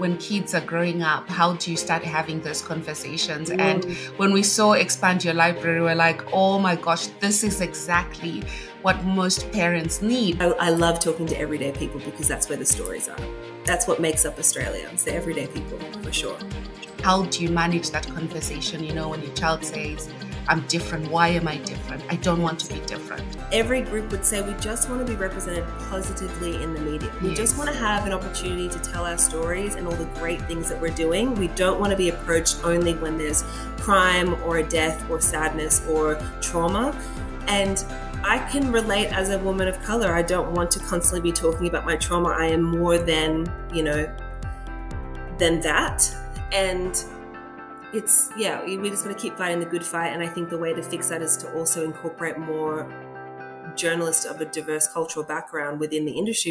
when kids are growing up, how do you start having those conversations? Mm. And when we saw Expand Your Library, we're like, oh my gosh, this is exactly what most parents need. I, I love talking to everyday people because that's where the stories are. That's what makes up Australia. It's the everyday people, for sure. How do you manage that conversation? You know, when your child says, I'm different. Why am I different? I don't want to be different. Every group would say we just want to be represented positively in the media. We yes. just want to have an opportunity to tell our stories and all the great things that we're doing. We don't want to be approached only when there's crime or a death or sadness or trauma. And I can relate as a woman of color. I don't want to constantly be talking about my trauma. I am more than, you know, than that. And it's yeah we're just got to keep fighting the good fight and i think the way to fix that is to also incorporate more journalists of a diverse cultural background within the industry